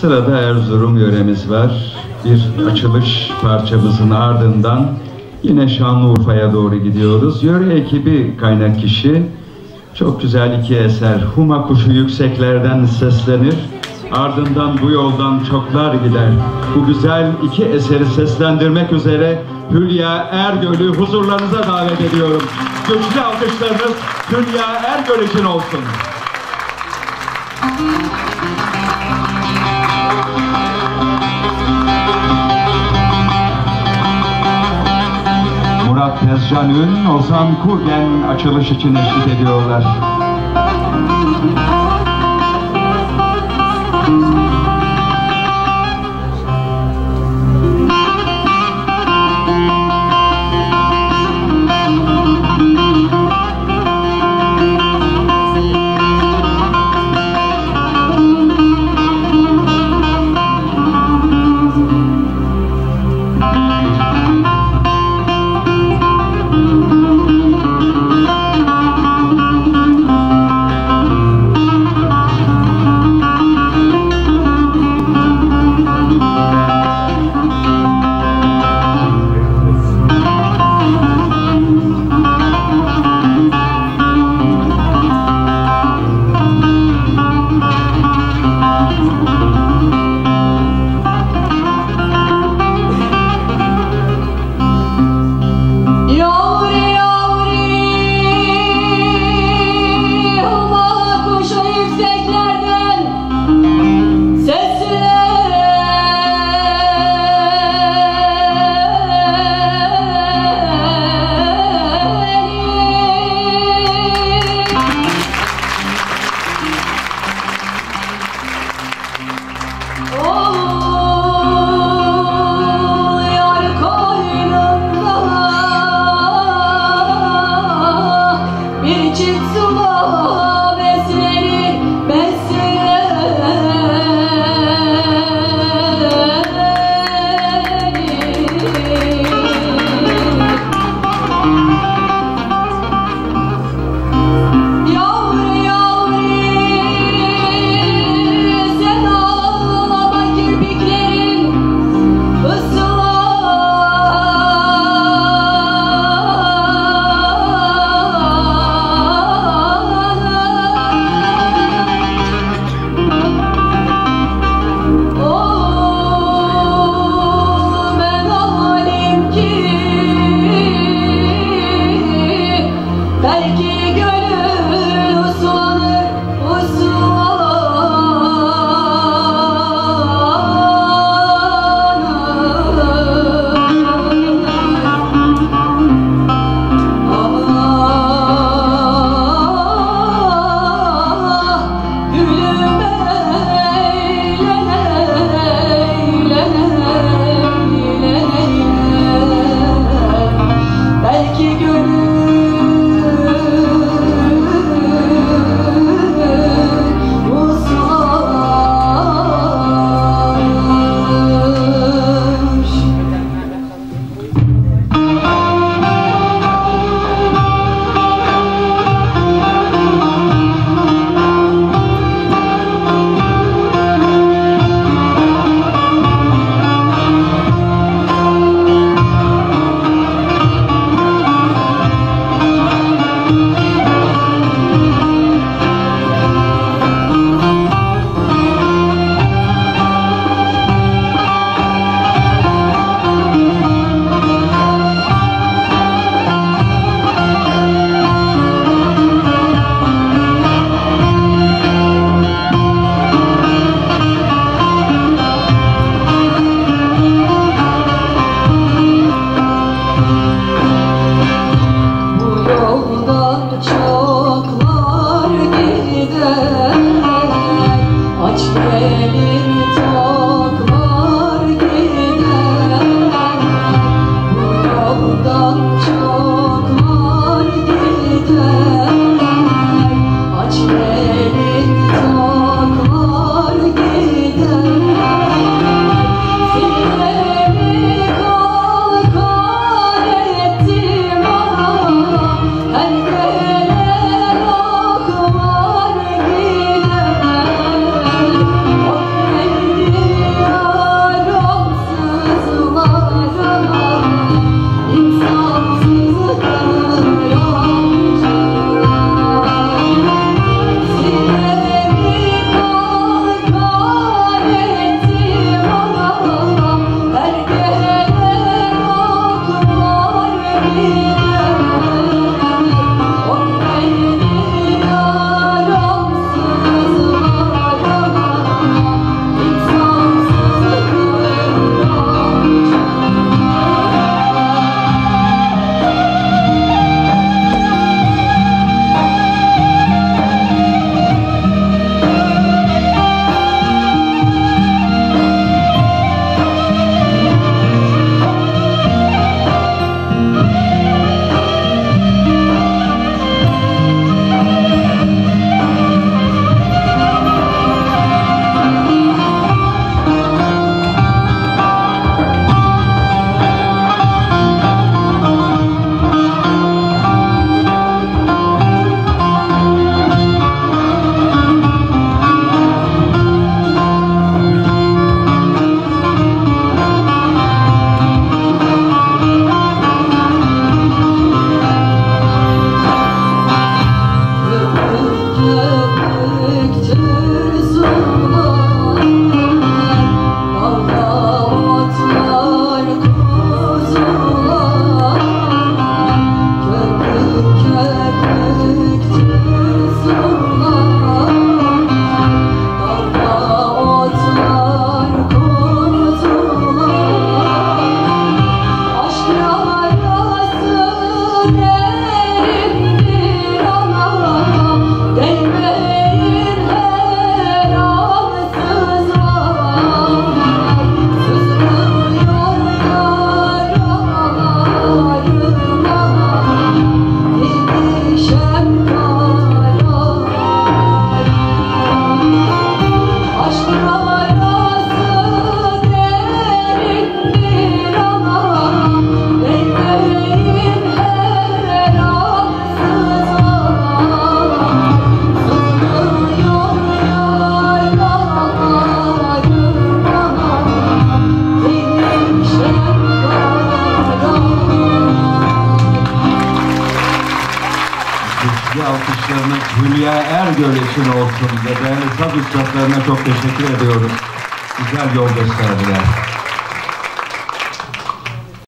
Sırada Erzurum yöremiz var. Bir açılış parçamızın ardından yine Şanlıurfa'ya doğru gidiyoruz. Yöre ekibi kaynak kişi çok güzel iki eser. Huma kuşu yükseklerden seslenir. Ardından bu yoldan çoklar gider. Bu güzel iki eseri seslendirmek üzere Hülya Ergöl'ü huzurlarınıza davet ediyorum. Güçlü alkışlarınız Hülya Ergöl için olsun. Murat Tezcan Ün, Ozan Kurgen açılış için eşlik ediyorlar. Yavri ready. Alkışlarınız Hülya Ergöl için olsun ve değerli saz üstadlarına çok teşekkür ediyoruz. Güzel yol gösterdiler.